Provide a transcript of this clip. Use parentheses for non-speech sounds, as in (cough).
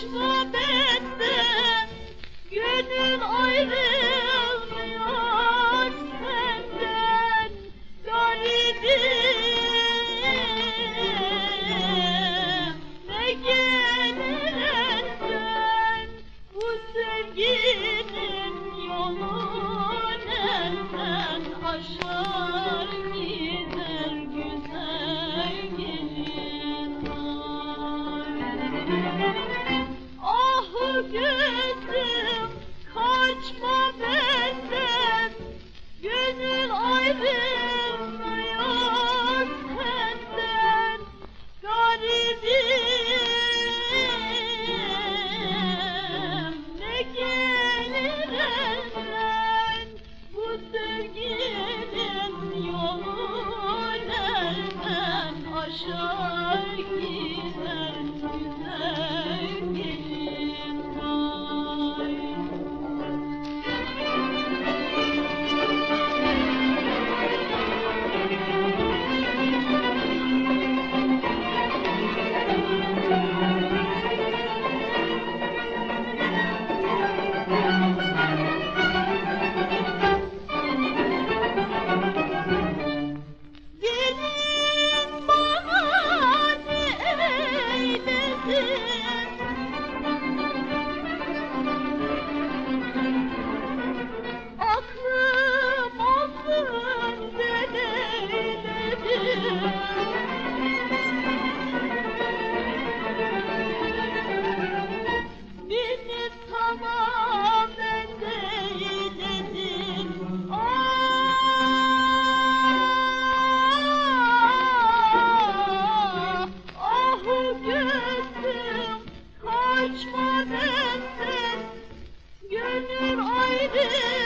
aşkı benden gönül ayrı gözüm kaçma benden. Gönül ayrılmıyor senden. Garibim ne gelir Bu sevginin yolu aşağı Yeah. Baby (laughs)